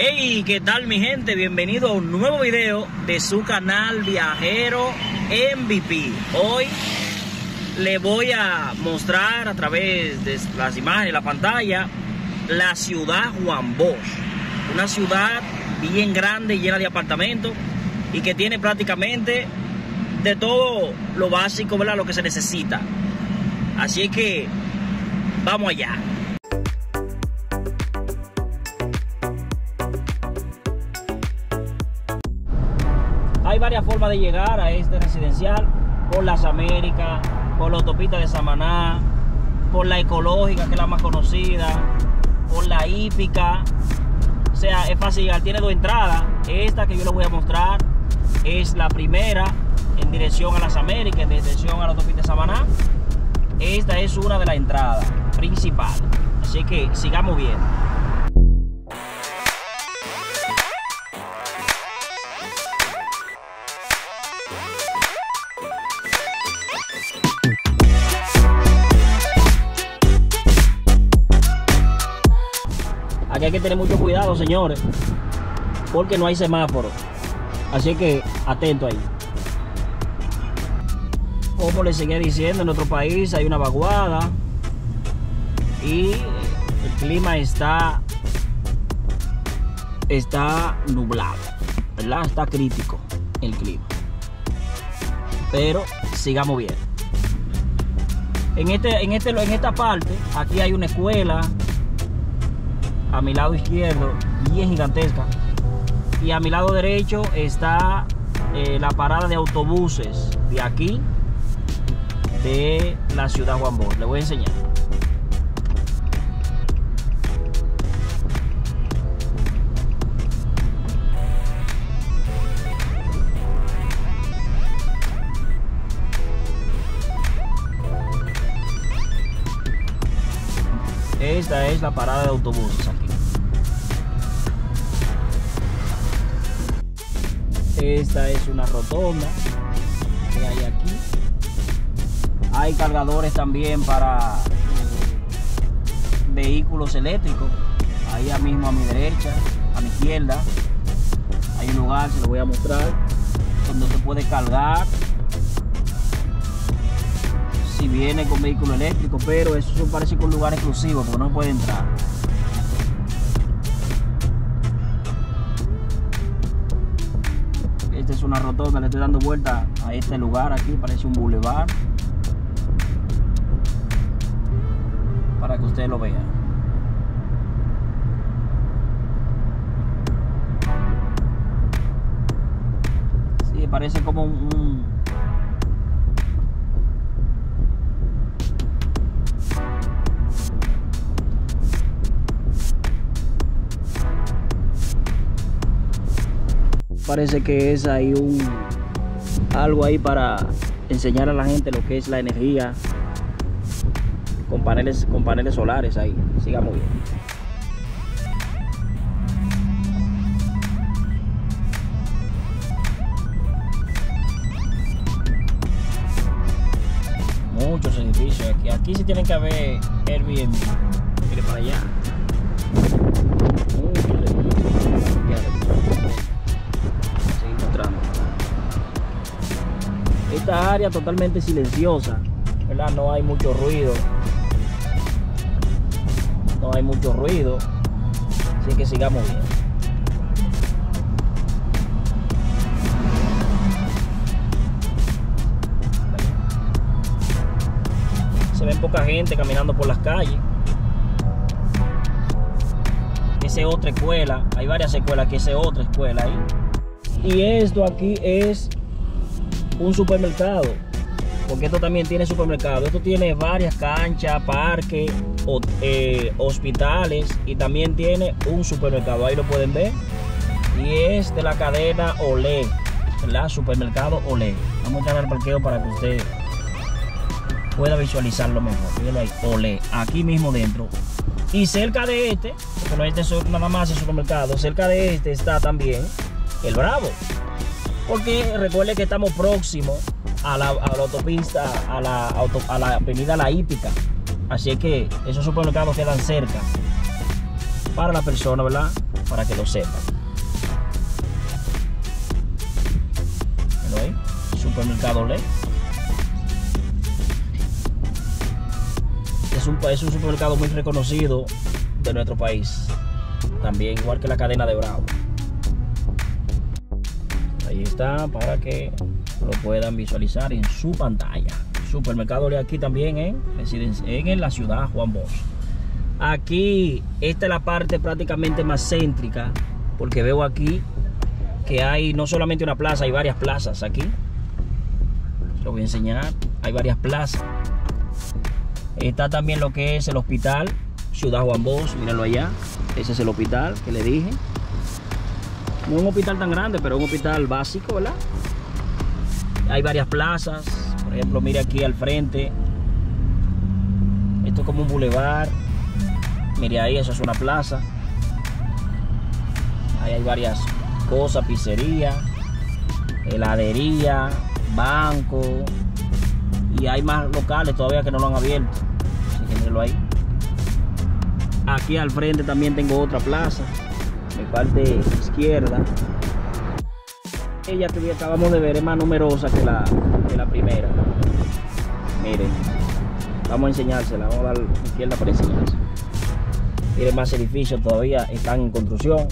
Hey, ¿qué tal mi gente? Bienvenido a un nuevo video de su canal Viajero MVP. Hoy le voy a mostrar a través de las imágenes, la pantalla, la ciudad Juan Bosch. Una ciudad bien grande, llena de apartamentos y que tiene prácticamente de todo lo básico, ¿verdad? Lo que se necesita. Así que vamos allá. Hay varias formas de llegar a este residencial por las Américas, por la autopista de Samaná, por la ecológica, que es la más conocida, por la hípica. O sea, es fácil llegar. Tiene dos entradas. Esta que yo les voy a mostrar es la primera en dirección a las Américas, en dirección a la autopista de Samaná. Esta es una de las entradas principales. Así que sigamos viendo. Que tener mucho cuidado, señores, porque no hay semáforo. Así que atento ahí. Como les seguía diciendo, en nuestro país hay una vaguada y el clima está está nublado, ¿verdad? Está crítico el clima. Pero sigamos bien. En este en este en esta parte aquí hay una escuela a mi lado izquierdo, bien gigantesca. Y a mi lado derecho está eh, la parada de autobuses de aquí, de la ciudad Juan. Le voy a enseñar. Esta es la parada de autobuses aquí. Esta es una rotonda que hay aquí. Hay cargadores también para eh, vehículos eléctricos. Ahí mismo a mi derecha, a mi izquierda. Hay un lugar, se lo voy a mostrar, donde se puede cargar si viene con vehículo eléctrico, pero eso parece que un lugar exclusivo porque no puede entrar. Una rotonda, le estoy dando vuelta a este lugar aquí, parece un boulevard. Para que ustedes lo vean. Sí, parece como un, un parece que es ahí un algo ahí para enseñar a la gente lo que es la energía con paneles con paneles solares ahí. Sigamos bien muchos edificios aquí. Aquí sí tienen que haber Airbnb. Mire para allá. Muchos edificios esta área totalmente silenciosa, ¿verdad? No hay mucho ruido. No hay mucho ruido. Así que sigamos bien. Se ven poca gente caminando por las calles. Esa es otra escuela. Hay varias escuelas que es otra escuela ahí. Y esto aquí es un supermercado. Porque esto también tiene supermercado. Esto tiene varias canchas, parques, eh, hospitales y también tiene un supermercado. Ahí lo pueden ver. Y es de la cadena Olé. ¿Verdad? Supermercado Olé. Vamos a entrar al parqueo para que usted pueda visualizarlo mejor. Mírenlo ahí. Olé. Aquí mismo dentro. Y cerca de este, porque no este es nada más el supermercado, cerca de este está también el Bravo. Porque recuerde que estamos próximos a la, a la autopista, a la, auto, a la avenida La Hípica. Así que esos supermercados quedan cerca. para la persona, ¿verdad? Para que lo. ¿Lo ahí? Supermercado Le. Es un, es un supermercado muy reconocido de nuestro país. También igual que la cadena de Bravo. Ahí está para que lo puedan visualizar en su pantalla. Supermercado Le aquí también en, en la ciudad Juan Bosch. Aquí, esta es la parte prácticamente más céntrica, porque veo aquí que hay no solamente una plaza, hay varias plazas aquí. Lo voy a enseñar, hay varias plazas. Está también lo que es el hospital, Ciudad Juan Bosch, míralo allá. Ese es el hospital que le dije. No un hospital tan grande, pero un hospital básico, ¿verdad? Hay varias plazas. Por ejemplo, mire aquí al frente. Esto es como un bulevar. Mire ahí, eso es una plaza. Ahí hay varias cosas, pizzería, heladería, banco. Y hay más locales todavía que no lo han abierto. Así que ahí. Aquí al frente también tengo otra plaza. Mi parte izquierda. Ella que acabamos de ver es más numerosa que la, que la primera. Miren. Vamos a enseñársela. Vamos a dar izquierda para enseñársela. Miren más edificios todavía están en construcción.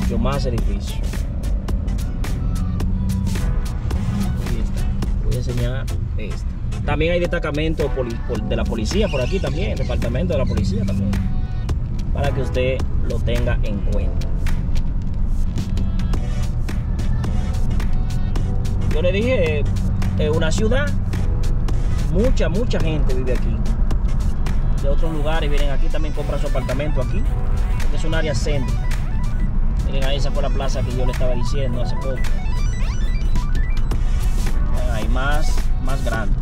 Mucho más edificios. Voy a enseñar esta. También hay destacamento de la policía por aquí también, departamento de la policía también. Para que usted lo tenga en cuenta. Yo le dije, es una ciudad, mucha, mucha gente vive aquí de otros lugares vienen aquí, también compran su apartamento aquí, es un área céntrica. Miren ahí, esa fue la plaza que yo le estaba diciendo hace poco. Hay más, más grande.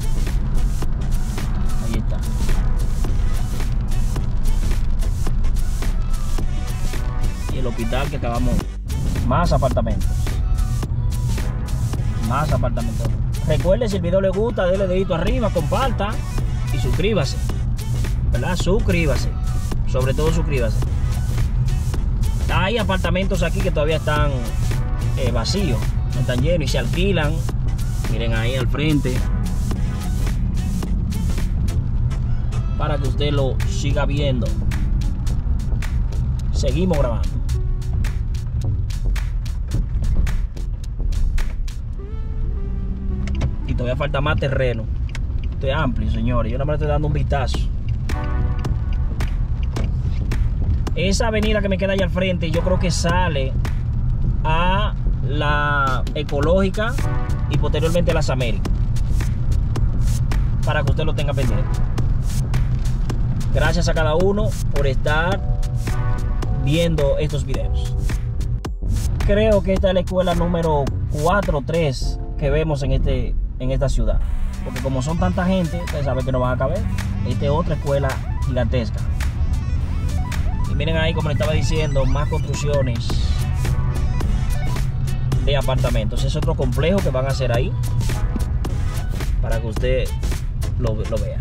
El hospital que acabamos, más apartamentos. Más apartamentos. Recuerde si el video le gusta, déle dedito arriba, comparta y suscríbase. ¿verdad? Suscríbase. Sobre todo suscríbase. Hay apartamentos aquí que todavía están eh, vacíos, están llenos y se alquilan. Miren ahí al frente. Para que usted lo siga viendo. Seguimos grabando. Todavía falta más terreno. Esto amplio, señores. Yo nada más estoy dando un vistazo. esa avenida que me queda allá al frente, yo creo que sale a la ecológica y posteriormente a las Américas. Para que usted lo tenga pendiente. Gracias a cada uno por estar viendo estos videos. Creo que esta es la escuela número 4 o 3 que vemos en, este, en esta ciudad. Porque como son tanta gente, usted sabe que no van a caber. Esta es otra escuela gigantesca. Y miren ahí, como le estaba diciendo, más construcciones de apartamentos. Es otro complejo que van a hacer ahí para que usted lo, lo vea.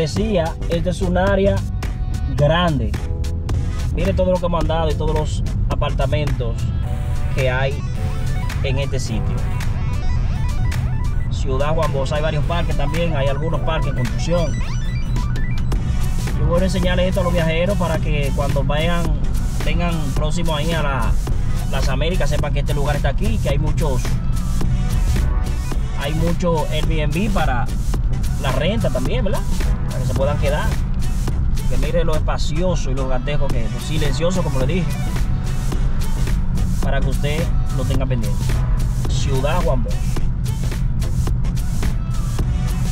Decía, este es un área grande. Mire todo lo que hemos dado y todos los apartamentos que hay en este sitio. Ciudad Juan Bosch, hay varios parques también, hay algunos parques en construcción. Yo voy a enseñarles esto a los viajeros para que cuando vayan, vengan próximos ahí a las Américas, sepan que este lugar está aquí, que hay muchos, hay mucho Airbnb para la renta también, ¿verdad? se puedan quedar. Que mire lo espacioso y lo gigantesco que es, lo silencioso como le dije. Para que usted lo tenga pendiente. Ciudad Juan Bosch.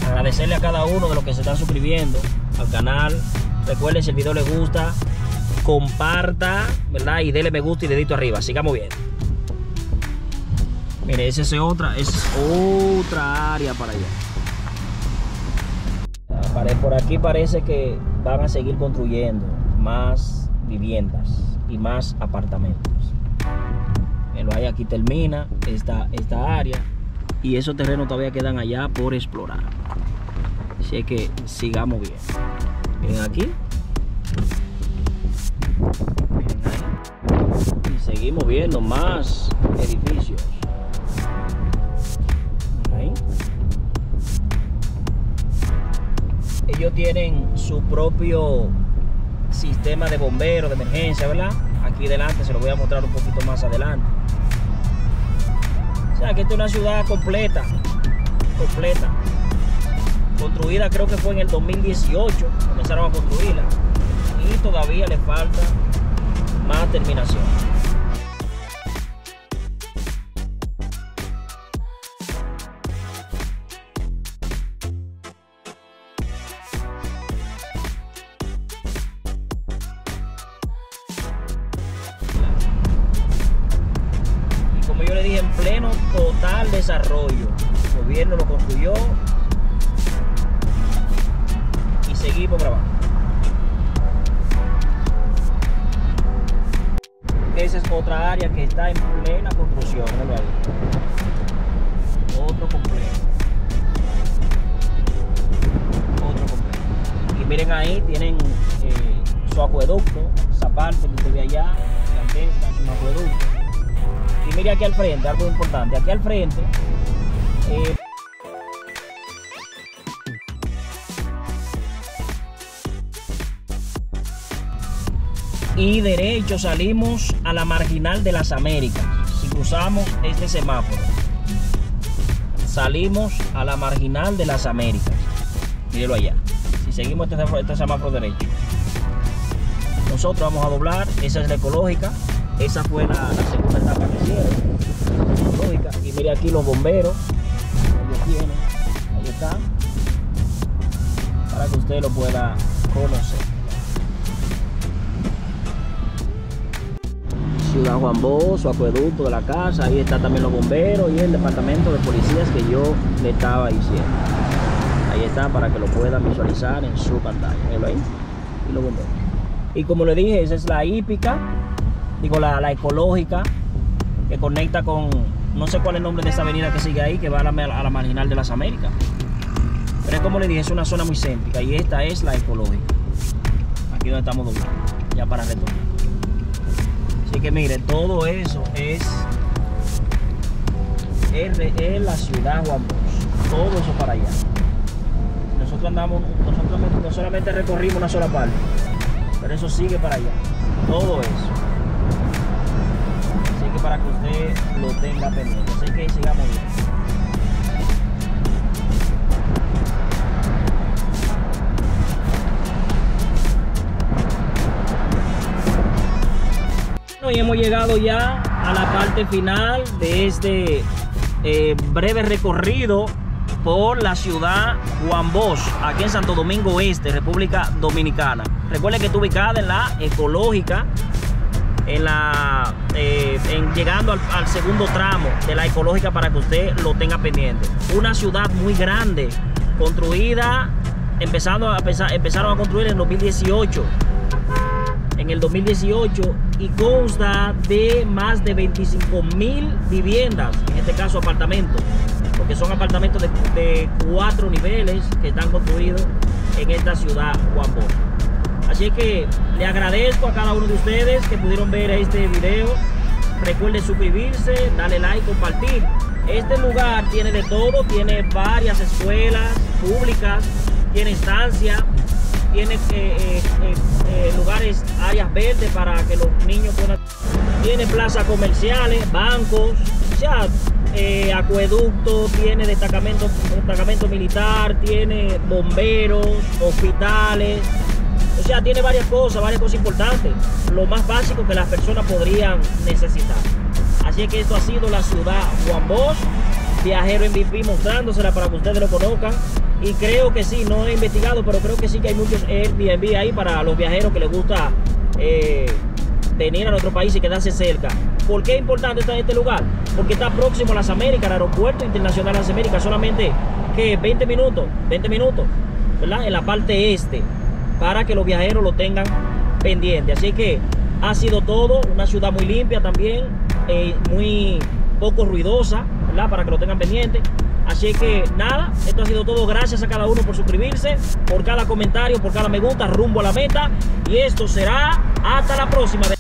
Agradecerle a cada uno de los que se están suscribiendo al canal. Recuerden si el video les gusta, comparta, ¿verdad? Y dele me gusta y dedito arriba. Sigamos bien. Mire, esa es otra, es otra área para allá. Por aquí parece que van a seguir construyendo más viviendas y más apartamentos. Pero ahí aquí termina esta, esta área y esos terrenos todavía quedan allá por explorar. Así que sigamos bien. Miren aquí. Miren ahí. Y seguimos viendo más edificios. Ellos tienen su propio sistema de bomberos, de emergencia, ¿verdad? Aquí delante se lo voy a mostrar un poquito más adelante. O sea, que esta es una ciudad completa, completa. Construida creo que fue en el 2018, comenzaron a construirla. Y todavía le falta más terminación. Total desarrollo. El gobierno lo construyó y seguimos grabando. Esa es otra área que está en plena construcción. Otro complejo. Otro complejo. Y miren ahí, tienen eh, su acueducto, esa parte que usted ve allá, un acueducto y mire aquí al frente, algo importante. Aquí al frente. Eh, y derecho salimos a la marginal de las Américas. Si cruzamos este semáforo, salimos a la marginal de las Américas. Mírelo allá. Si seguimos este, este semáforo derecho, nosotros vamos a doblar. Esa es la ecológica. Esa fue la, segunda etapa que hicieron. Y mire aquí los bomberos. Ellos tienen. Ahí está. Para que usted lo pueda conocer. Ciudad Juan Bosch, acueducto de la casa. Ahí está también los bomberos y el departamento de policías que yo le estaba diciendo. Ahí está para que lo puedan visualizar en su pantalla. ahí. Y los bomberos. Y como le dije, esa es la hípica digo la, ecológica, que conecta con, no sé cuál es el nombre de esa avenida que sigue ahí, que va a la, a la marginal de las Américas. Pero es como le dije, es una zona muy céntrica y esta es la ecológica. Aquí donde estamos doblando, ya para retornar. Así que mire, todo eso es, es, la ciudad Juan Bosch. Todo eso para allá. Nosotros andamos, nosotros no solamente recorrimos una sola parte, pero eso sigue para allá. Todo eso para que usted lo tenga pendiente. Así que sigamos bien. y hemos llegado ya a la parte final de este eh, breve recorrido por la ciudad Juan Bosch, aquí en Santo Domingo Este, República Dominicana. Recuerde que está ubicada en la ecológica en la eh, llegando al, segundo tramo de la ecológica para que usted lo tenga pendiente. Una ciudad muy grande, construida, empezando a empezaron a construir en 2018. En el 2018 y consta de más de 25 mil viviendas, en este caso apartamentos, porque son apartamentos de, cuatro niveles que están construidos en esta ciudad Juan. Así que le agradezco a cada uno de ustedes que pudieron ver este video. Recuerden suscribirse, darle like, compartir. Este lugar tiene de todo, tiene varias escuelas públicas, tiene estancia, tiene eh, eh, eh, lugares, áreas verdes para que los niños puedan... Tiene plazas comerciales, bancos, ya, acueducto, tiene destacamento, destacamento militar, tiene bomberos, hospitales, o sea, tiene varias cosas, varias cosas importantes. Lo más básico que las personas podrían necesitar. Así que esto ha sido la ciudad Juan Bosch, viajero MVP mostrándosela para que ustedes lo conozcan. Y creo que sí, no he investigado, pero creo que sí que hay muchos Airbnb ahí para los viajeros que les gusta eh, venir a nuestro país y quedarse cerca. ¿Por qué es importante estar en este lugar? Porque está próximo a las Américas, al aeropuerto internacional de las Américas, solamente que 20 minutos, 20 minutos, ¿verdad? En la parte este, para que los viajeros lo tengan pendiente. Así que ha sido todo, una ciudad muy limpia también, eh, muy poco ruidosa. Para que lo tengan pendiente. Así que nada, esto ha sido todo. Gracias a cada uno por suscribirse, por cada comentario, por cada me gusta, rumbo a la meta. Y esto será hasta la próxima.